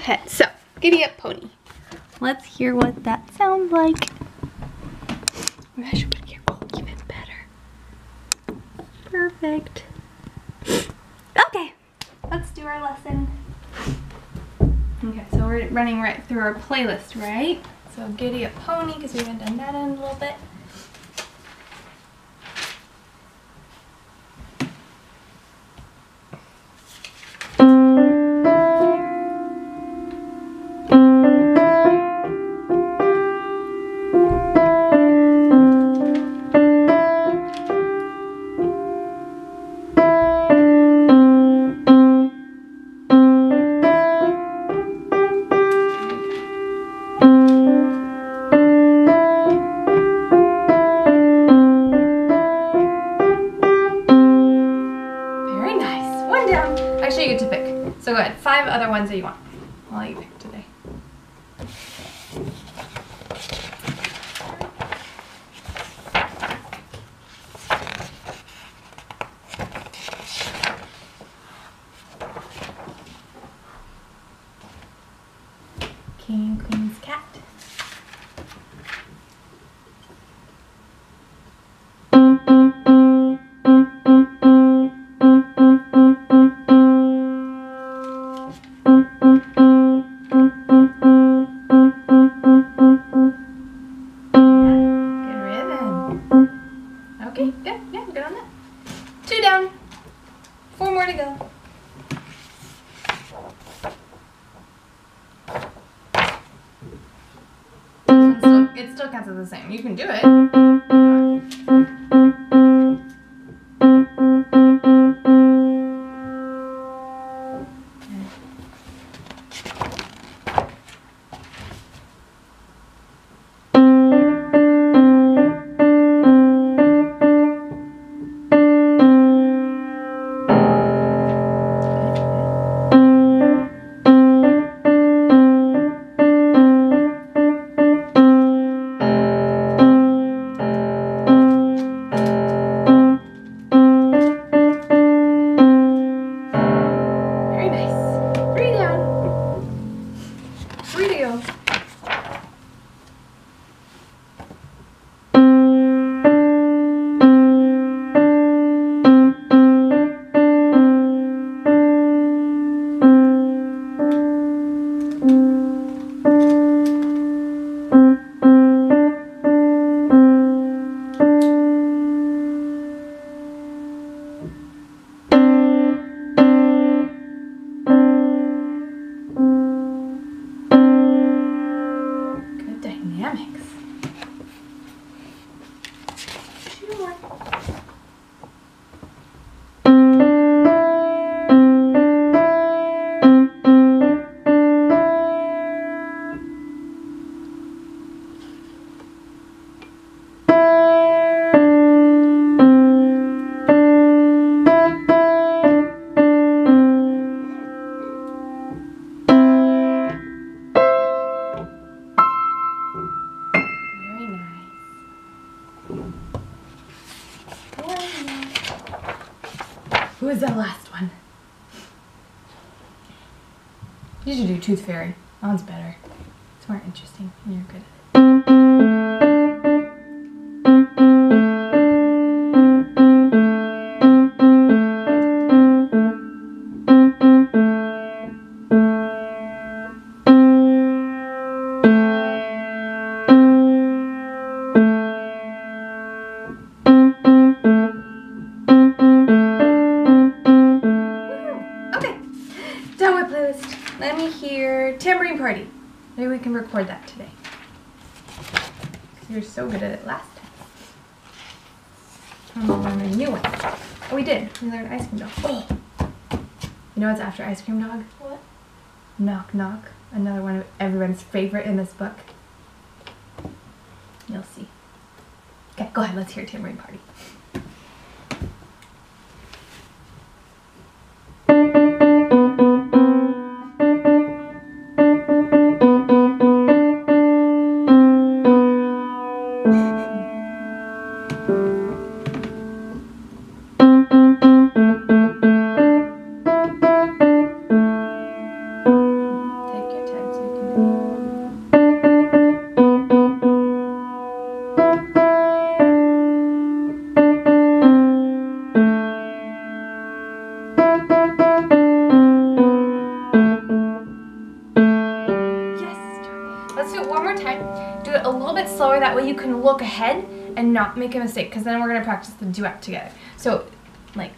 ahead. So, giddy up pony. Let's hear what that sounds like. Maybe I should put it. Even better. Perfect. Okay, let's do our lesson. Okay, so we're running right through our playlist, right? So Giddy Up Pony, because we haven't done that in a little bit. Five other ones that you want. It still counts as the same. You can do it. You should do Tooth Fairy. That one's better. It's more interesting and you're good at it. Record that today. You're so good at it last time. I'm gonna learn a new one. Oh, we did. We learned Ice Cream Dog. Oh! You know what's after Ice Cream Dog? What? Knock Knock. Another one of everyone's favorite in this book. You'll see. Okay, go ahead. Let's hear Tambourine Party. Look ahead and not make a mistake, because then we're gonna practice the duet together. So, like.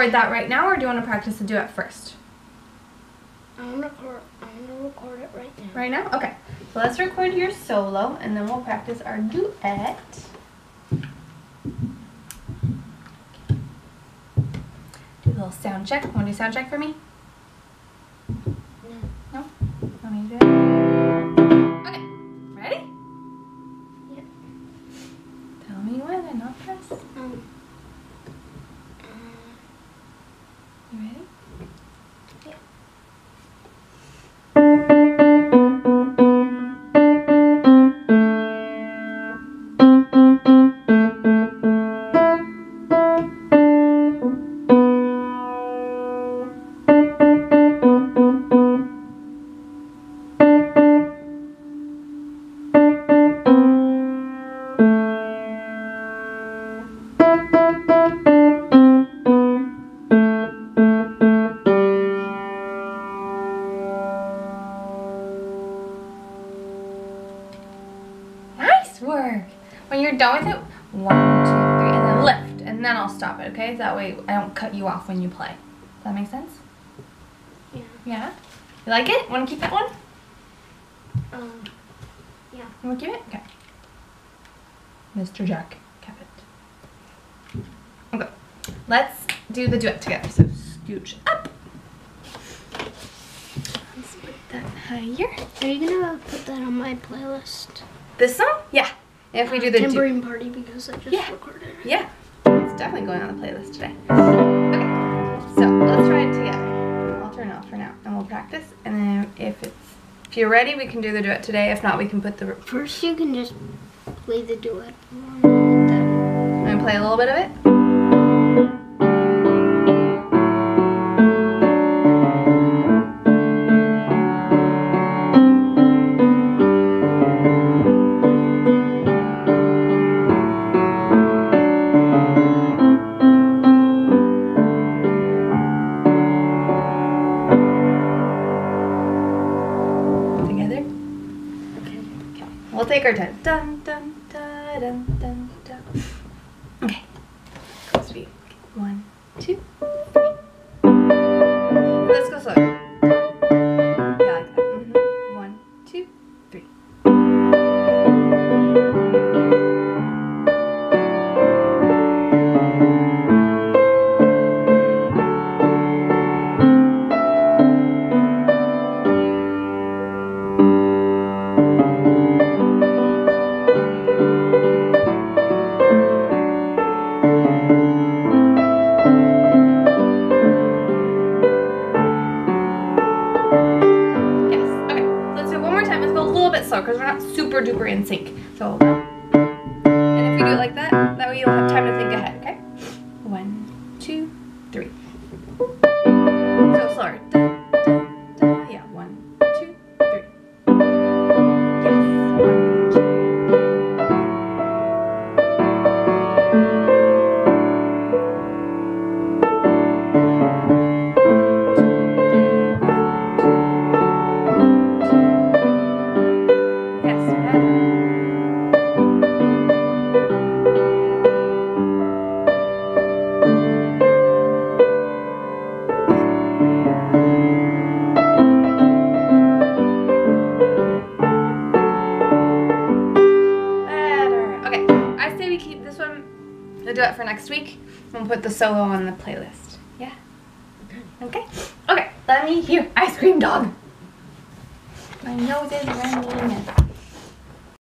Record that right now, or do you want to practice the duet first? I'm. I'm gonna record it right now. Right now? Okay. So let's record your solo, and then we'll practice our duet. Do a little sound check. Want to do sound check for me? One, two, three, and then lift, and then I'll stop it. Okay? That way I don't cut you off when you play. Does that make sense? yeah. Yeah. You like it? Want to keep that one? Um, yeah. You want to keep it? Okay. Mr. Jack kept it. Okay. Let's do the duet together. So scooch up. Let's put that higher. Are you gonna put that on my playlist? This song? Yeah. If we uh, do the tambourine party because I just Yeah. recorded it. Yeah, it's definitely going on the playlist today. Okay, so let's try it together. I'll turn it off for now, and we'll practice. And then if it's if you're ready, we can do the duet today. If not, we can put the. First, you can just play the duet. and I'm gonna play a little bit of it. Take our time. Dun we do it like that, that way you'll have time to think do it for next week. We'll put the solo on the playlist. Yeah? Okay. Okay, let me hear. Ice cream dog. My nose is running.